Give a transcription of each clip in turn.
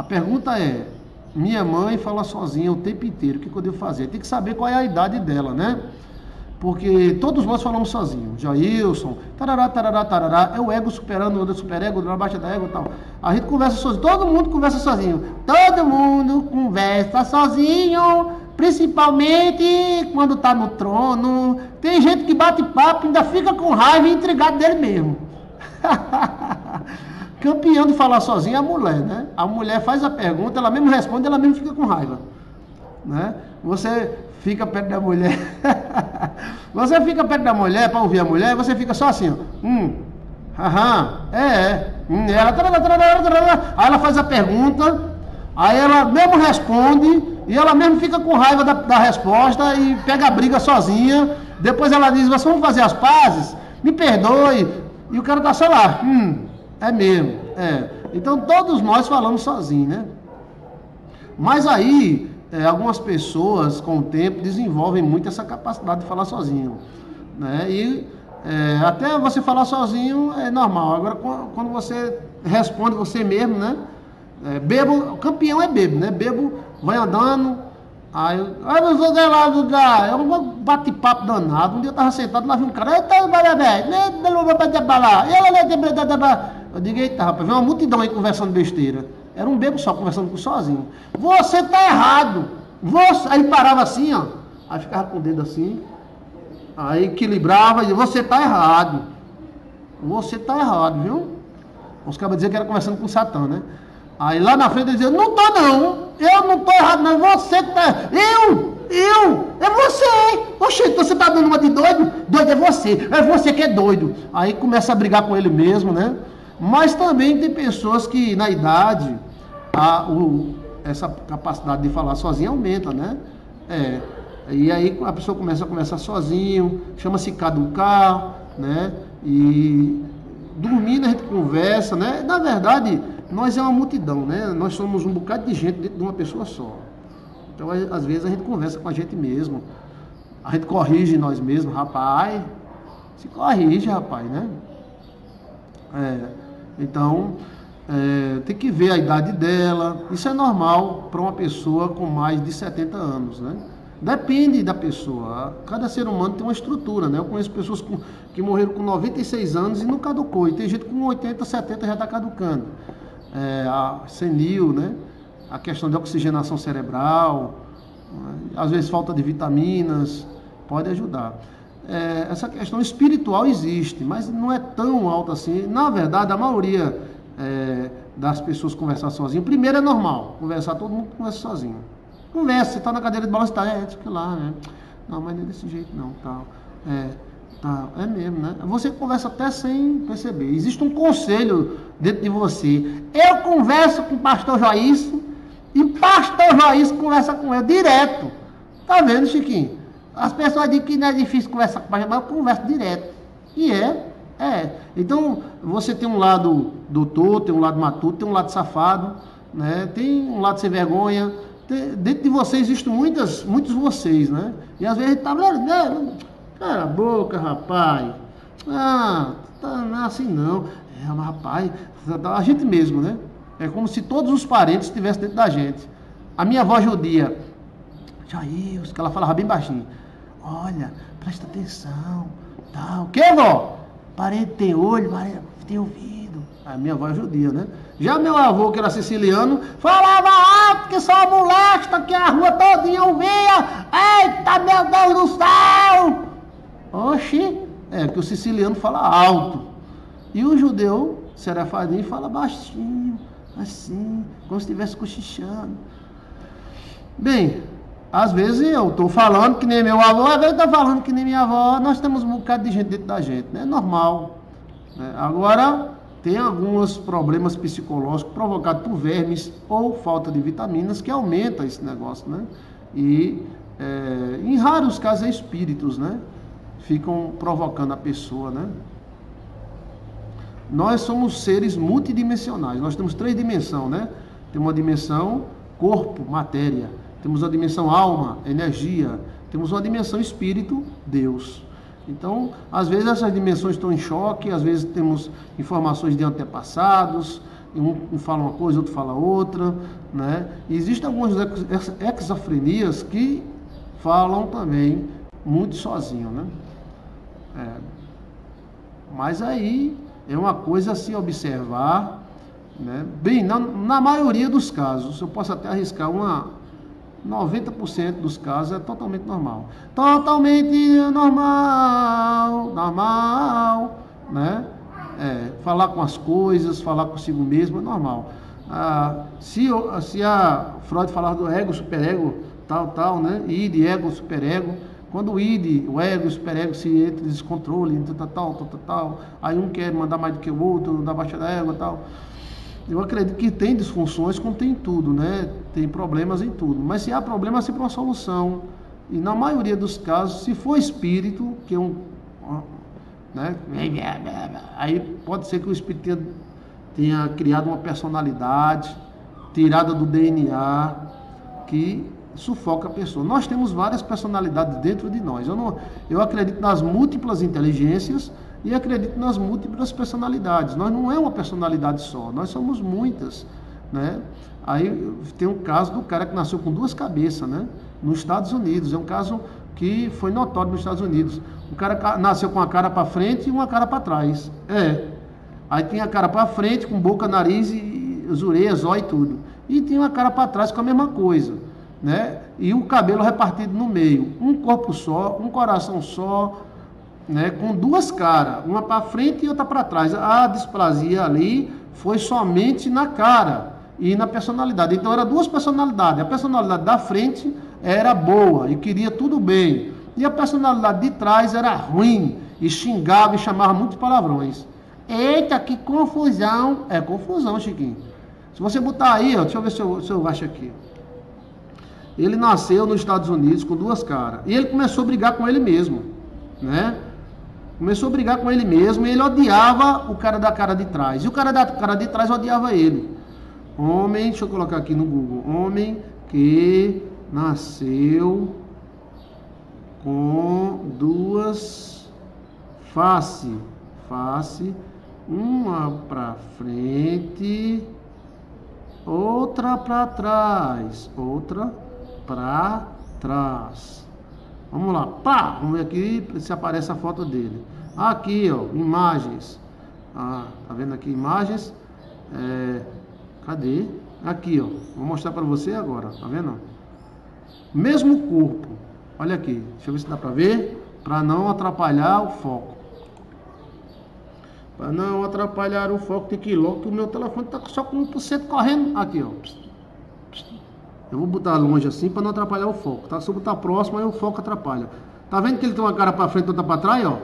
A pergunta é: minha mãe fala sozinha o tempo inteiro, o que, eu devo fazer? Tem que saber qual é a idade dela, né? Porque todos nós falamos sozinhos. Jailson, tarará, tarará, tarará, é o ego superando o superego, na baixa da ego e tal. A gente conversa sozinho, todo mundo conversa sozinho. Todo mundo conversa sozinho, principalmente quando está no trono. Tem gente que bate papo, ainda fica com raiva e intrigado dele mesmo. Campeão de falar sozinho é a mulher, né? A mulher faz a pergunta, ela mesmo responde, ela mesmo fica com raiva. Né? Você fica perto da mulher. você fica perto da mulher para ouvir a mulher, você fica só assim, ó. Hum, aham, é, é. Hum, ela, aí ela faz a pergunta, aí ela mesmo responde, e ela mesmo fica com raiva da, da resposta e pega a briga sozinha. Depois ela diz, vamos fazer as pazes, me perdoe. E o cara tá só lá, hum, é mesmo, é. Então todos nós falamos sozinhos, né? Mas aí, é, algumas pessoas, com o tempo, desenvolvem muito essa capacidade de falar sozinho. Né? E é, até você falar sozinho é normal. Agora, quando você responde você mesmo, né? É, bebo, campeão é bebo, né? Bebo vai andando, aí, eu vou lá lugar, é um bate-papo danado. Um dia eu tava sentado, lá vi um cara, eita, vai, velho, eu digo, eita, rapaz, vem uma multidão aí conversando besteira. Era um bebo só conversando sozinho. Você tá errado. Você... Aí parava assim, ó. Aí ficava com o dedo assim. Aí equilibrava e você tá errado. Você tá errado, viu? Os caras diziam que era conversando com Satã, né? Aí lá na frente ele dizia, não tô não. Eu não tô errado, não. Você tá. Eu! Eu! É você! Oxe, então você tá dando uma de doido? Doido é você. É você que é doido. Aí começa a brigar com ele mesmo, né? Mas também tem pessoas que na idade a, o, essa capacidade de falar sozinha aumenta, né? É, e aí a pessoa começa a conversar sozinho, chama-se caducar, né? E dormindo a gente conversa, né? Na verdade, nós é uma multidão, né? Nós somos um bocado de gente dentro de uma pessoa só. Então, às vezes a gente conversa com a gente mesmo. A gente corrige nós mesmos, rapaz. Se corrige, rapaz, né? É. Então, é, tem que ver a idade dela. Isso é normal para uma pessoa com mais de 70 anos, né? Depende da pessoa. Cada ser humano tem uma estrutura, né? Eu conheço pessoas com, que morreram com 96 anos e não caducou. E tem gente com 80, 70 já está caducando. É, a senil, né? A questão de oxigenação cerebral, né? às vezes falta de vitaminas, pode ajudar é, essa questão espiritual existe, mas não é tão alta assim. Na verdade, a maioria é, das pessoas conversar sozinho, primeiro é normal, conversar, todo mundo conversa sozinho. Conversa, você está na cadeira de balanço, tá, é, lá, né? Não, mas não é desse jeito não, tal. É, é mesmo, né? Você conversa até sem perceber. Existe um conselho dentro de você. Eu converso com o pastor Joísso e pastor Joísso conversa com eu direto. Tá vendo, Chiquinho? As pessoas dizem que não é difícil conversar com o mas eu converso direto. E é, é. Então, você tem um lado doutor, tem um lado matuto, tem um lado safado, né? tem um lado sem vergonha. Tem, dentro de você existem muitas, muitos vocês, né? E às vezes tá. Cara, a boca, rapaz. Ah, tá, não é assim não. É, mas rapaz, a gente mesmo, né? É como se todos os parentes estivessem dentro da gente. A minha avó judia, Jair, que ela falava bem baixinho. Olha, presta atenção. Tal. Que, vó? Parede tem olho, parede tem ouvido. A minha avó é judia, né? Já meu avô, que era siciliano, falava alto que só molesta, que a rua todinha ouvia. Eita, meu Deus do céu! Oxi, é que o siciliano fala alto. E o judeu, serafadinho, fala baixinho, assim, como se estivesse cochichando. Bem, às vezes eu estou falando que nem meu avô, às vezes está falando que nem minha avó. Nós temos um bocado de gente dentro da gente, né? é normal. Né? Agora, tem alguns problemas psicológicos provocados por vermes ou falta de vitaminas que aumenta esse negócio, né? E é, em raros casos é espíritos, né? Ficam provocando a pessoa, né? Nós somos seres multidimensionais. Nós temos três dimensões, né? Tem uma dimensão corpo, matéria temos uma dimensão alma, energia, temos uma dimensão espírito, Deus. Então, às vezes essas dimensões estão em choque, às vezes temos informações de antepassados, um fala uma coisa, outro fala outra, né? E existem algumas exafrenias que falam também muito sozinho, né? É. Mas aí é uma coisa a se observar, né? Bem, na, na maioria dos casos, eu posso até arriscar uma 90% dos casos é totalmente normal. Totalmente normal, normal, né? É, falar com as coisas, falar consigo mesmo é normal. Ah, se, se a Freud falar do ego, superego, tal, tal, né? Id, ego, superego. Quando o id, o ego, o superego se entra em descontrole, tal, tal, tal, tal, tal, aí um quer mandar mais do que o outro, dá baixa da égua tal. Eu acredito que tem disfunções como tem tudo, né? Tem problemas em tudo. Mas se há problema, é sempre uma solução. E na maioria dos casos, se for espírito, que é um. Né? Aí pode ser que o espírito tenha, tenha criado uma personalidade, tirada do DNA, que sufoca a pessoa. Nós temos várias personalidades dentro de nós. Eu, não, eu acredito nas múltiplas inteligências e acredito nas múltiplas personalidades. Nós não é uma personalidade só, nós somos muitas, né? Aí tem um caso do cara que nasceu com duas cabeças, né? Nos Estados Unidos, é um caso que foi notório nos Estados Unidos. O cara nasceu com a cara para frente e uma cara para trás. É. Aí tem a cara para frente com boca, nariz e as ó e tudo. E tem uma cara para trás com a mesma coisa, né? E o cabelo repartido no meio, um corpo só, um coração só, né, com duas caras, uma para frente e outra para trás. A displasia ali foi somente na cara e na personalidade. Então eram duas personalidades. A personalidade da frente era boa e queria tudo bem. E a personalidade de trás era ruim e xingava e chamava muitos palavrões. Eita, que confusão! É confusão, Chiquinho. Se você botar aí, ó, deixa eu ver se eu, se eu acho aqui. Ele nasceu nos Estados Unidos com duas caras. E ele começou a brigar com ele mesmo, né? Começou a brigar com ele mesmo e ele odiava o cara da cara de trás. E o cara da cara de trás odiava ele. Homem, deixa eu colocar aqui no Google. Homem que nasceu com duas face, face, uma para frente, outra para trás, outra para trás. Vamos lá, pá, vamos ver aqui se aparece a foto dele. Aqui, ó, imagens. Ah, tá vendo aqui imagens? É, cadê? Aqui, ó. Vou mostrar para você agora, tá vendo? Mesmo corpo. Olha aqui, deixa eu ver se dá para ver, para não atrapalhar o foco. Para não atrapalhar o foco, tem que ir logo que o meu telefone tá só com 1% correndo. Aqui, ó. Eu vou botar longe assim para não atrapalhar o foco, tá? Se eu botar próximo, aí o foco atrapalha. Tá vendo que ele tem uma cara para frente e outra para trás, ó?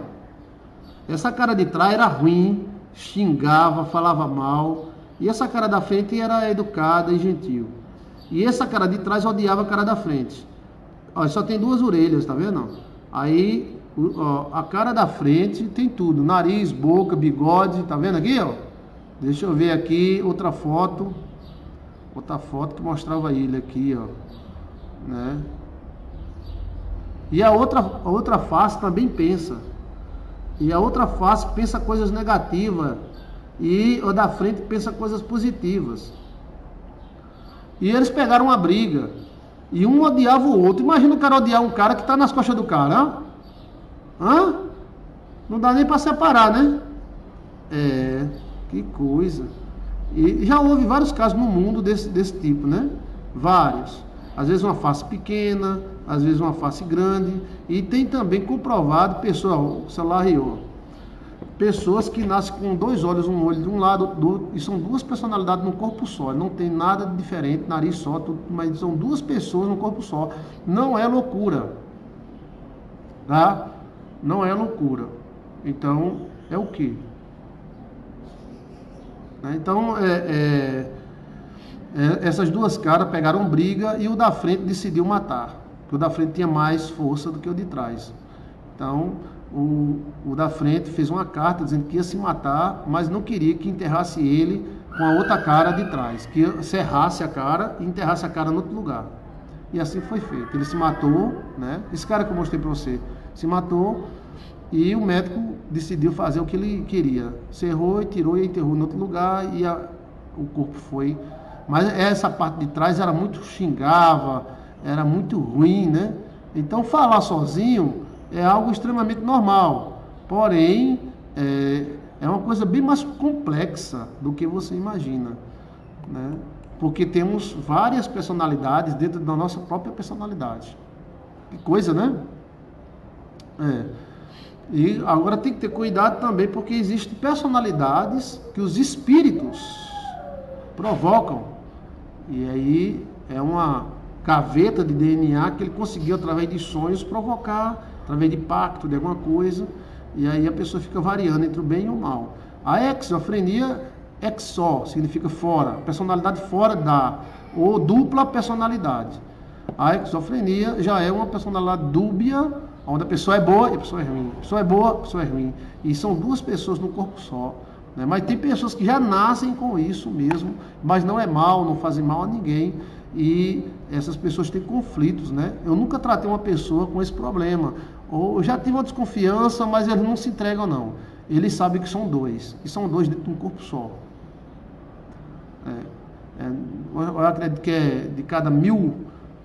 Essa cara de trás era ruim, xingava, falava mal. E essa cara da frente era educada e gentil. E essa cara de trás odiava a cara da frente. Ó, só tem duas orelhas, tá vendo? Aí, ó, a cara da frente tem tudo: nariz, boca, bigode, tá vendo aqui, ó? Deixa eu ver aqui outra foto outra foto que mostrava ele aqui, ó, né? E a outra, a outra face também pensa. E a outra face pensa coisas negativas. E o da frente pensa coisas positivas. E eles pegaram uma briga. E um odiava o outro. Imagina o cara odiar um cara que está nas costas do cara. Hã? Não dá nem para separar, né? É, que coisa. E já houve vários casos no mundo desse, desse tipo, né? Vários. Às vezes uma face pequena, às vezes uma face grande. E tem também comprovado, pessoal, o celular. Pessoas que nascem com dois olhos, um olho de um lado, do, e são duas personalidades no corpo só. Não tem nada de diferente, nariz só, tudo, mas são duas pessoas no corpo só. Não é loucura. Tá? Não é loucura. Então, é o que? Né? Então, é, é, é, essas duas caras pegaram briga e o da frente decidiu matar. Porque o da frente tinha mais força do que o de trás. Então, o, o da frente fez uma carta dizendo que ia se matar, mas não queria que enterrasse ele com a outra cara de trás, que serrasse a cara e enterrasse a cara em outro lugar. E assim foi feito. Ele se matou, né? Esse cara que eu mostrei para você se matou e o médico decidiu fazer o que ele queria. Cerrou e tirou e enterrou em outro lugar e a, o corpo foi. Mas essa parte de trás era muito xingava, era muito ruim, né? Então falar sozinho é algo extremamente normal. Porém, é, é uma coisa bem mais complexa do que você imagina. Né? Porque temos várias personalidades dentro da nossa própria personalidade. Que coisa, né? É. E agora tem que ter cuidado também, porque existem personalidades que os espíritos provocam. E aí é uma gaveta de DNA que ele conseguiu, através de sonhos, provocar, através de pacto, de alguma coisa. E aí a pessoa fica variando entre o bem e o mal. A exofrenia, exó, significa fora, personalidade fora da, ou dupla personalidade. A exofrenia já é uma personalidade dúbia onde a pessoa é boa e a pessoa é ruim. A pessoa é boa, a pessoa é ruim. E são duas pessoas no corpo só. Né? Mas tem pessoas que já nascem com isso mesmo, mas não é mal, não fazem mal a ninguém. E essas pessoas têm conflitos, né? Eu nunca tratei uma pessoa com esse problema. Ou já tive uma desconfiança, mas eles não se entregam não. Eles sabem que são dois. E são dois dentro de um corpo só. É, é, eu acredito que é de cada mil,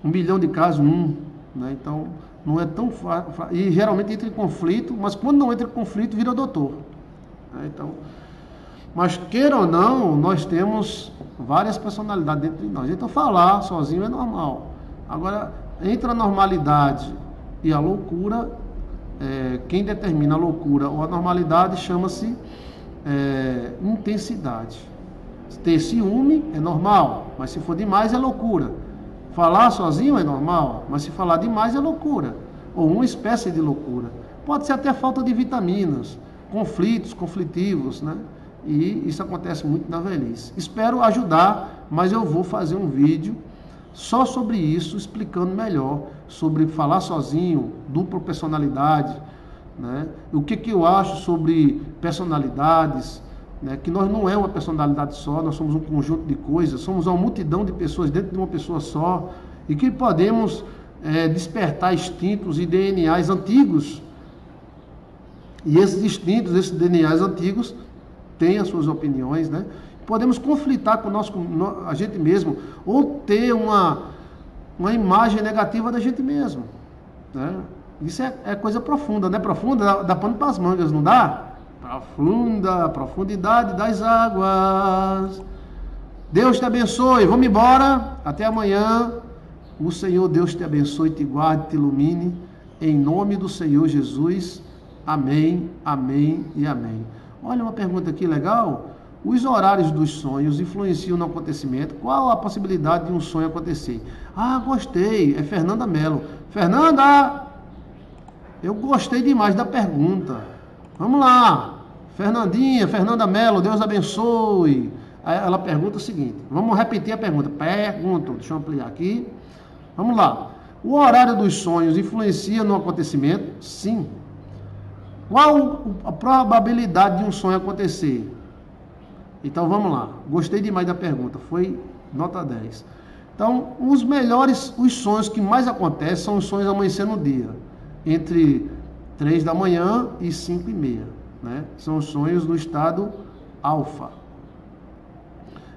um milhão de casos, um. Né? Então, não é tão fácil. E geralmente entra em conflito, mas quando não entra em conflito, vira doutor. Né? Então, mas queira ou não, nós temos várias personalidades dentro de nós. Então falar sozinho é normal. Agora, entre a normalidade e a loucura, é, quem determina a loucura ou a normalidade chama-se é, intensidade. Ter ciúme é normal, mas se for demais é loucura. Falar sozinho é normal, mas se falar demais é loucura, ou uma espécie de loucura. Pode ser até falta de vitaminas, conflitos, conflitivos, né? E isso acontece muito na velhice. Espero ajudar, mas eu vou fazer um vídeo só sobre isso, explicando melhor sobre falar sozinho, dupla personalidade, né? O que, que eu acho sobre personalidades, né, que nós não é uma personalidade só, nós somos um conjunto de coisas, somos uma multidão de pessoas dentro de uma pessoa só, e que podemos é, despertar instintos e DNAs antigos. E esses instintos, esses DNAs antigos, têm as suas opiniões, né? Podemos conflitar com, com a gente mesmo, ou ter uma, uma imagem negativa da gente mesmo. Né? Isso é, é coisa profunda, né? Profunda, dá, dá pano para as mangas, não dá? Profunda, profundidade das águas. Deus te abençoe. Vamos embora. Até amanhã. O Senhor Deus te abençoe, te guarde, te ilumine. Em nome do Senhor Jesus. Amém, amém e amém. Olha uma pergunta aqui legal. Os horários dos sonhos influenciam no acontecimento? Qual a possibilidade de um sonho acontecer? Ah, gostei. É Fernanda Mello. Fernanda, eu gostei demais da pergunta. Vamos lá. Fernandinha, Fernanda Mello, Deus abençoe. Ela pergunta o seguinte: vamos repetir a pergunta. Pergunta, deixa eu ampliar aqui. Vamos lá. O horário dos sonhos influencia no acontecimento? Sim. Qual a probabilidade de um sonho acontecer? Então vamos lá. Gostei demais da pergunta. Foi nota 10. Então, os melhores, os sonhos que mais acontecem são os sonhos amanhecer no dia. Entre 3 da manhã e 5 e meia. Né? São os sonhos no estado alfa.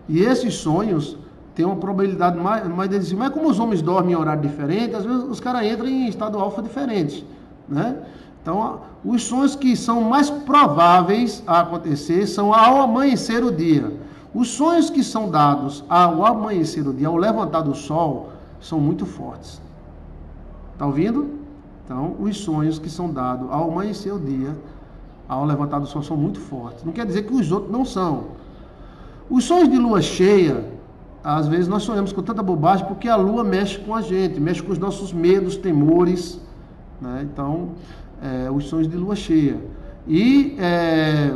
E esses sonhos têm uma probabilidade mais, mais deles. Mas como os homens dormem em horário diferente, às vezes os caras entram em estado alfa diferente. Né? Então, os sonhos que são mais prováveis a acontecer são ao amanhecer o dia. Os sonhos que são dados ao amanhecer o dia, ao levantar do sol, são muito fortes. Está ouvindo? Então, os sonhos que são dados ao amanhecer o dia, ao levantar do sol, são muito fortes. Não quer dizer que os outros não são. Os sonhos de lua cheia, às vezes nós sonhamos com tanta bobagem porque a lua mexe com a gente, mexe com os nossos medos, temores. Né? Então, é, os sonhos de lua cheia. E é,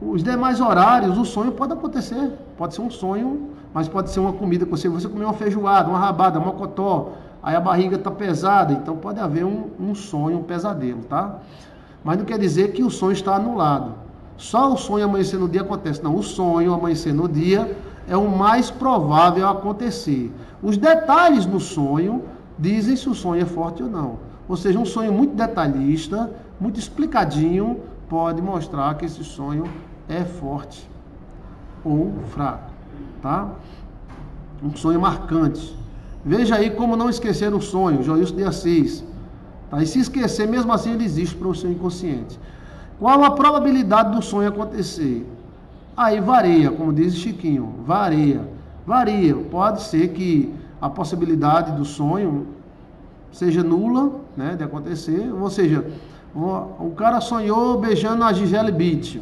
os demais horários, o sonho pode acontecer. Pode ser um sonho, mas pode ser uma comida que você, você comer uma feijoada, uma rabada, uma mocotó aí a barriga está pesada, então pode haver um, um sonho, um pesadelo, tá? Mas não quer dizer que o sonho está anulado. Só o sonho amanhecer no dia acontece. Não, o sonho amanhecer no dia é o mais provável acontecer. Os detalhes no sonho dizem se o sonho é forte ou não. Ou seja, um sonho muito detalhista, muito explicadinho, pode mostrar que esse sonho é forte ou fraco. tá? Um sonho marcante. Veja aí como não esquecer o sonho, Joilson de Assis. Tá? E se esquecer, mesmo assim, ele existe para o seu inconsciente. Qual a probabilidade do sonho acontecer? Aí varia, como diz Chiquinho, varia. Varia. Pode ser que a possibilidade do sonho seja nula, né, de acontecer, ou seja, o, cara sonhou beijando a Gisele Beach.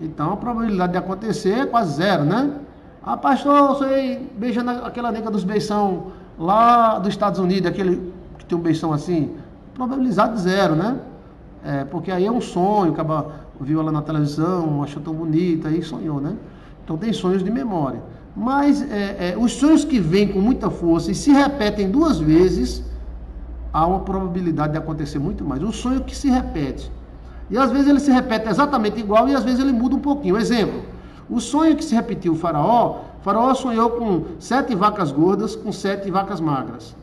Então a probabilidade de acontecer é quase zero, né? Ah, pastor, eu sonhei beijando aquela nega dos beição lá dos Estados Unidos, aquele que tem um beição assim. Probabilidade zero, né? É, porque aí é um sonho, acaba viu ela na televisão, achou tão bonita, aí sonhou, né? Então tem sonhos de memória. Mas é, é, os sonhos que vêm com muita força e se repetem duas vezes, há uma probabilidade de acontecer muito mais. Um sonho que se repete. E às vezes ele se repete exatamente igual e às vezes ele muda um pouquinho. Exemplo, o sonho que se repetiu o faraó, o faraó sonhou com sete vacas gordas com sete vacas magras.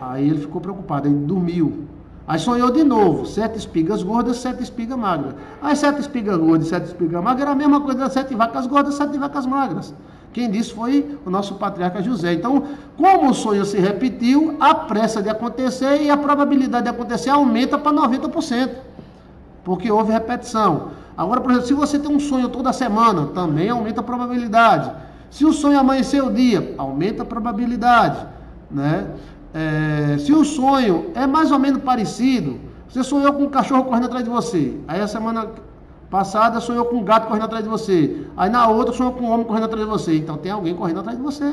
Aí ele ficou preocupado, ele dormiu. Aí sonhou de novo, sete espigas gordas, sete espigas magras. Aí sete espigas gordas e sete espigas magras era a mesma coisa das sete vacas gordas, sete vacas magras. Quem disse foi o nosso patriarca José. Então, como o sonho se repetiu, a pressa de acontecer e a probabilidade de acontecer aumenta para 90%. Porque houve repetição. Agora, por exemplo, se você tem um sonho toda semana, também aumenta a probabilidade. Se o sonho amanhecer o dia, aumenta a probabilidade. Né? É, se o sonho é mais ou menos parecido, você sonhou com um cachorro correndo atrás de você. Aí a semana Passada sonhou com um gato correndo atrás de você. Aí na outra sonhou com um homem correndo atrás de você. Então tem alguém correndo atrás de você.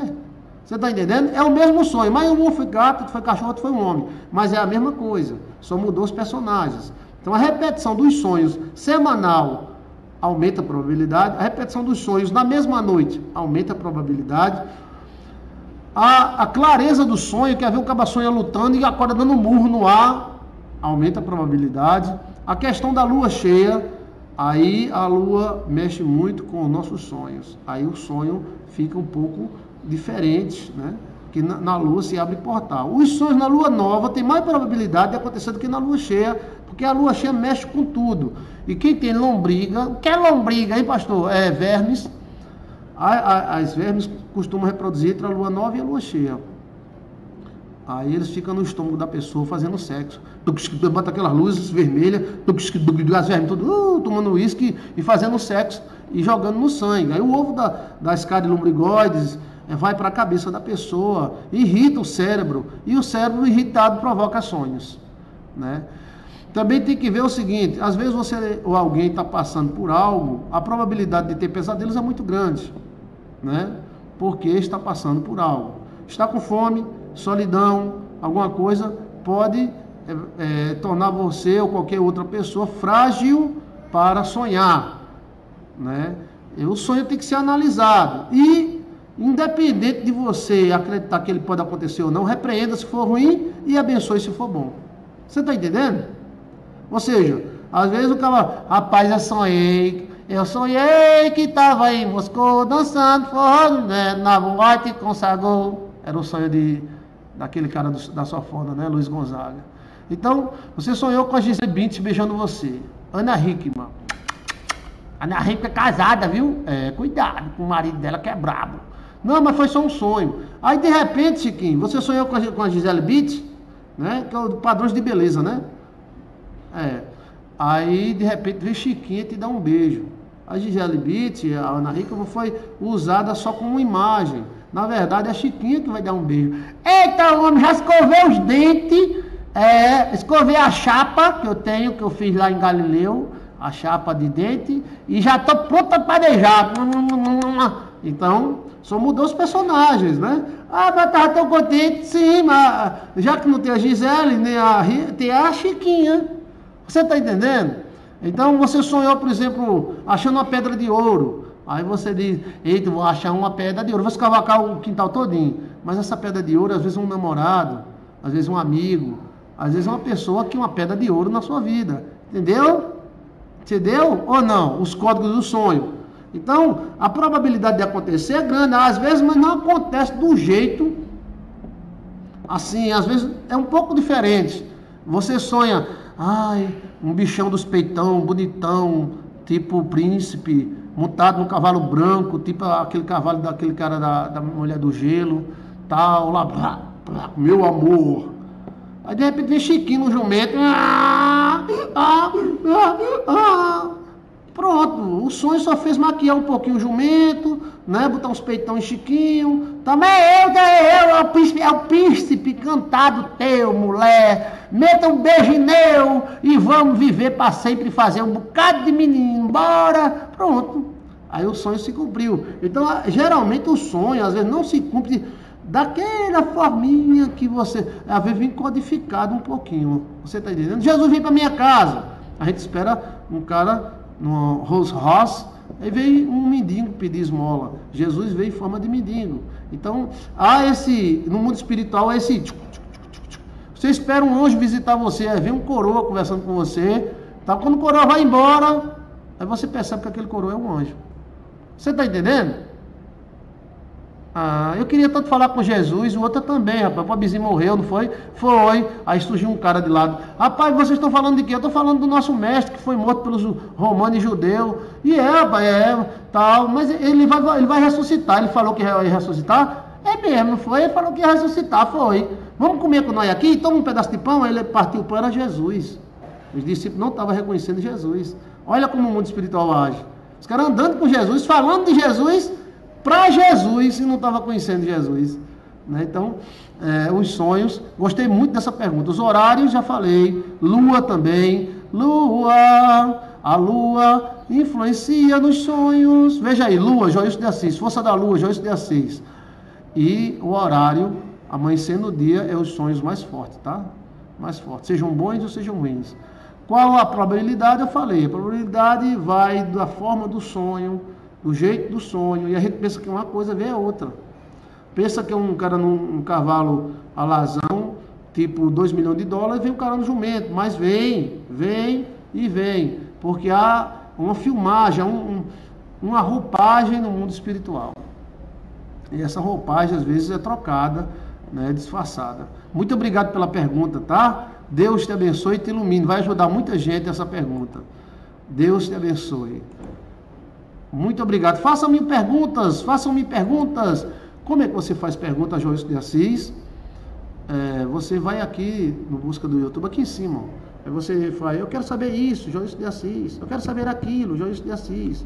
Você está entendendo? É o mesmo sonho. Mas um foi gato, outro foi cachorro, outro foi um homem. Mas é a mesma coisa. Só mudou os personagens. Então a repetição dos sonhos semanal aumenta a probabilidade. A repetição dos sonhos na mesma noite aumenta a probabilidade. A, a clareza do sonho, quer ver o caba sonha lutando e acorda dando um murro no ar, aumenta a probabilidade. A questão da lua cheia Aí a lua mexe muito com os nossos sonhos. Aí o sonho fica um pouco diferente, né? Que na, na lua se abre portal. Os sonhos na lua nova têm mais probabilidade de acontecer do que na lua cheia, porque a lua cheia mexe com tudo. E quem tem lombriga, o que é lombriga, hein, pastor? É vermes. As vermes costumam reproduzir entre a lua nova e a lua cheia. Aí eles ficam no estômago da pessoa fazendo sexo. Bota aquelas luzes vermelhas, as vermes tudo, uh, tomando uísque e fazendo sexo e jogando no sangue. Aí o ovo da, das lombrigoides é, vai para a cabeça da pessoa, irrita o cérebro, e o cérebro irritado provoca sonhos. Né? Também tem que ver o seguinte: às vezes você ou alguém está passando por algo, a probabilidade de ter pesadelos é muito grande, né? porque está passando por algo. Está com fome, solidão, alguma coisa, pode é, é, tornar você ou qualquer outra pessoa frágil para sonhar. Né? O sonho tem que ser analisado. E, independente de você acreditar que ele pode acontecer ou não, repreenda se for ruim e abençoe se for bom. Você está entendendo? Ou seja, às vezes o cara, rapaz, eu sonhei, eu sonhei que estava em Moscou dançando forró né, na boate consagrou. Era o sonho de daquele cara do, da sofona, né? Luiz Gonzaga. Então, você sonhou com a Gisele Bündchen beijando você. Ana Hickman. Ana Hickman é casada, viu? É, cuidado com o marido dela que é brabo. Não, mas foi só um sonho. Aí, de repente, Chiquinho, você sonhou com a, com a Gisele Bündchen, né? Que é o padrões de beleza, né? É. Aí, de repente, vem Chiquinha te dá um beijo. A Gisele Bündchen, a Ana Hickman, foi usada só como imagem. Na verdade, é a Chiquinha que vai dar um beijo. Eita, homem, já escovei os dentes, é, escovei a chapa que eu tenho, que eu fiz lá em Galileu, a chapa de dente, e já estou pronta para beijar. Então, só mudou os personagens, né? Ah, mas estava tão contente, sim, mas já que não tem a Gisele, nem a tem a Chiquinha. Você está entendendo? Então, você sonhou, por exemplo, achando uma pedra de ouro. Aí você diz, eita, vou achar uma pedra de ouro, vou escavacar o quintal todinho. Mas essa pedra de ouro, às vezes um namorado, às vezes um amigo, às vezes uma pessoa que é uma pedra de ouro na sua vida. Entendeu? Entendeu? Ou não? Os códigos do sonho. Então, a probabilidade de acontecer é grande, às vezes, mas não acontece do jeito assim, às vezes é um pouco diferente. Você sonha, ai, um bichão dos peitão, bonitão, tipo príncipe, montado no cavalo branco, tipo aquele cavalo daquele cara da, da mulher do gelo, tal, lá, blá, blá, meu amor. Aí de repente vem Chiquinho no jumento. Ah, ah, ah, ah. Pronto, o sonho só fez maquiar um pouquinho o jumento, né? Botar uns peitão em Chiquinho. Também eu, também eu, é o príncipe, é o príncipe cantado teu, mulher. Meta um beijo meu e vamos viver para sempre fazer um bocado de menino. Bora! Pronto. Aí o sonho se cumpriu. Então, geralmente o sonho, às vezes, não se cumpre daquela forminha que você. Às vezes vem codificado um pouquinho. Você está entendendo? Jesus vem para minha casa. A gente espera um cara no Rose Ross, aí veio um mendigo pedir esmola. Jesus veio em forma de mendigo. Então, há esse, no mundo espiritual, há esse. Você espera um anjo visitar você, aí vem um coroa conversando com você. Tá? Quando o coroa vai embora, aí você percebe que aquele coroa é um anjo. Você está entendendo? Ah, eu queria tanto falar com Jesus, o outro também, rapaz. O pobrezinho morreu, não foi? Foi. Aí surgiu um cara de lado. Rapaz, vocês estão falando de quê? Eu estou falando do nosso mestre que foi morto pelos romanos e judeus. E é, rapaz, é, tal. Mas ele vai, ele vai ressuscitar. Ele falou que ia ressuscitar? É mesmo, não foi? Ele falou que ia ressuscitar, foi. Vamos comer com nós aqui? Toma um pedaço de pão. Aí ele partiu era Jesus. Os discípulos não estavam reconhecendo Jesus. Olha como o mundo espiritual age. Os caras andando com Jesus, falando de Jesus para Jesus e não estava conhecendo Jesus. Né? Então, é, os sonhos, gostei muito dessa pergunta. Os horários, já falei. Lua também. Lua, a lua influencia nos sonhos. Veja aí, lua, Joilson de Assis. Força da lua, Joilson de Assis. E o horário, amanhecendo o dia, é os sonhos mais fortes, tá? Mais fortes. Sejam bons ou sejam ruins. Qual a probabilidade? Eu falei. A probabilidade vai da forma do sonho do jeito do sonho. E a gente pensa que uma coisa vê a outra. Pensa que um cara num um cavalo alazão, tipo 2 milhões de dólares, vem um cara no jumento. Mas vem, vem e vem. Porque há uma filmagem, um, uma roupagem no mundo espiritual. E essa roupagem às vezes é trocada, né, disfarçada. Muito obrigado pela pergunta, tá? Deus te abençoe e te ilumine. Vai ajudar muita gente essa pergunta. Deus te abençoe. Muito obrigado. Façam-me perguntas, façam-me perguntas. Como é que você faz pergunta Joyce de Assis? É, você vai aqui no busca do YouTube, aqui em cima. Aí você fala, eu quero saber isso, Joyce de Assis. Eu quero saber aquilo, Joyce de Assis.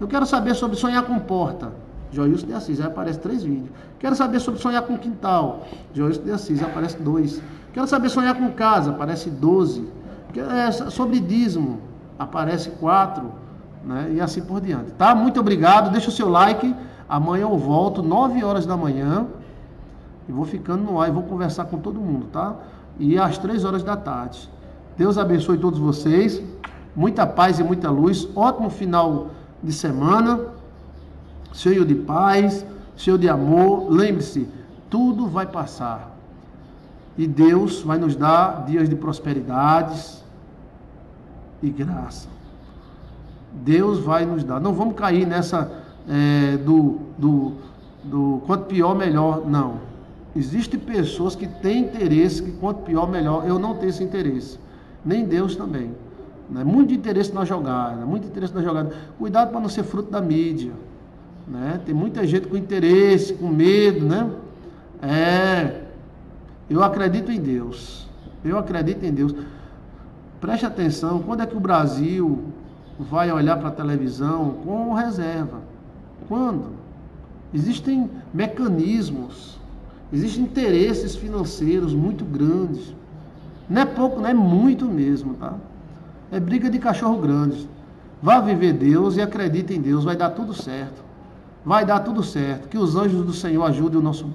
Eu quero saber sobre sonhar com porta. Joilson de Assis, aí aparece três vídeos. Quero saber sobre sonhar com quintal. Joilson de Assis, aparece dois. Quero saber sonhar com casa, aparece doze. É, sobre dízimo, aparece quatro né? E assim por diante. Tá? Muito obrigado. Deixa o seu like. Amanhã eu volto, 9 horas da manhã. E vou ficando no ar e vou conversar com todo mundo, tá? E às 3 horas da tarde. Deus abençoe todos vocês. Muita paz e muita luz. Ótimo final de semana. Cheio de paz, cheio de amor. Lembre-se, tudo vai passar. E Deus vai nos dar dias de prosperidades e graça. Deus vai nos dar. Não vamos cair nessa é, do, do, do quanto pior, melhor. Não. Existem pessoas que têm interesse que quanto pior, melhor. Eu não tenho esse interesse. Nem Deus também. Né? Muito interesse na jogada, muito interesse na jogada. Cuidado para não ser fruto da mídia. Né? Tem muita gente com interesse, com medo, né? É. Eu acredito em Deus. Eu acredito em Deus. Preste atenção, quando é que o Brasil vai olhar para a televisão com reserva. Quando? Existem mecanismos, existem interesses financeiros muito grandes. Não é pouco, não é muito mesmo, tá? É briga de cachorro grande. Vá viver Deus e acredite em Deus, vai dar tudo certo. Vai dar tudo certo. Que os anjos do Senhor ajudem o nosso,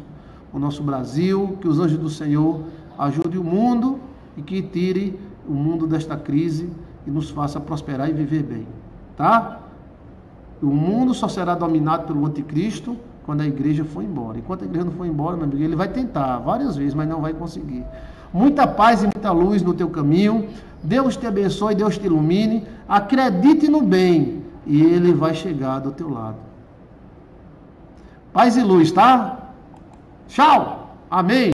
o nosso Brasil, que os anjos do Senhor ajudem o mundo e que tire o mundo desta crise e nos faça prosperar e viver bem. Tá? O mundo só será dominado pelo anticristo quando a igreja for embora. Enquanto a igreja não for embora, meu amigo, ele vai tentar várias vezes, mas não vai conseguir. Muita paz e muita luz no teu caminho. Deus te abençoe, Deus te ilumine. Acredite no bem e ele vai chegar do teu lado. Paz e luz, tá? Tchau. Amém.